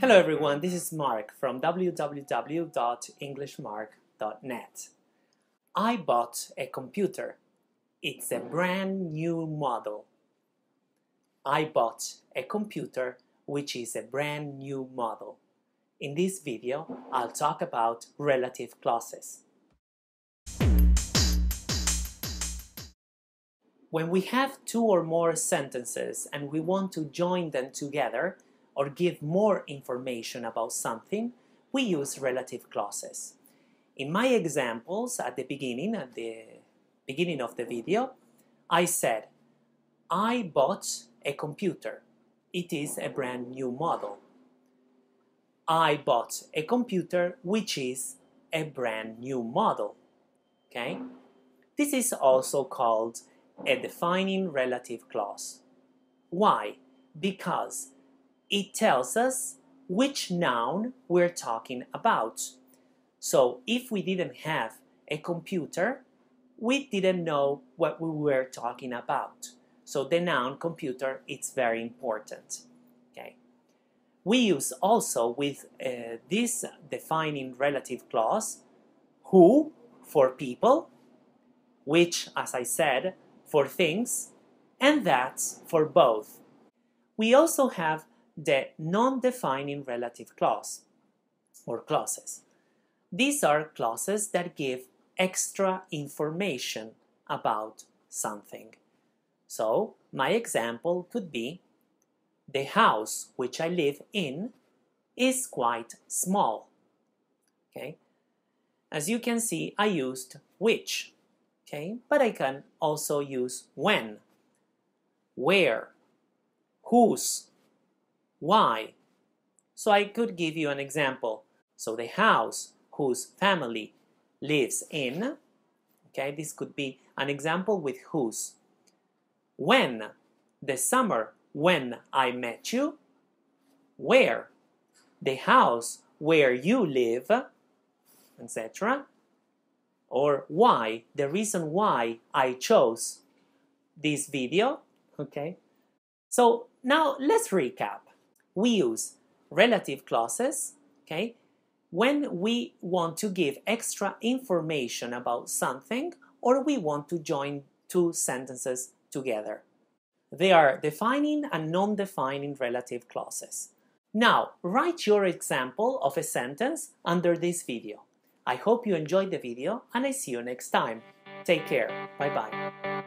Hello everyone, this is Mark from www.englishmark.net. I bought a computer. It's a brand new model. I bought a computer which is a brand new model. In this video, I'll talk about relative clauses. When we have two or more sentences and we want to join them together or give more information about something, we use relative clauses. In my examples at the beginning, at the beginning of the video, I said, I bought a computer. It is a brand new model. I bought a computer which is a brand new model. Okay? This is also called a defining relative clause. Why? Because it tells us which noun we're talking about. So if we didn't have a computer, we didn't know what we were talking about. So the noun computer it's very important. Okay. We use also with uh, this defining relative clause who for people, which as I said for things, and that's for both. We also have the non-defining relative clause or clauses. These are clauses that give extra information about something. So, my example could be the house which I live in is quite small. Okay? As you can see, I used which okay? But I can also use when, where, whose, why. So I could give you an example. So the house whose family lives in, okay, this could be an example with whose. When, the summer when I met you, where, the house where you live, etc or why, the reason why I chose this video, okay? So now let's recap. We use relative clauses, okay? When we want to give extra information about something or we want to join two sentences together. They are defining and non-defining relative clauses. Now, write your example of a sentence under this video. I hope you enjoyed the video and I see you next time. Take care. Bye bye.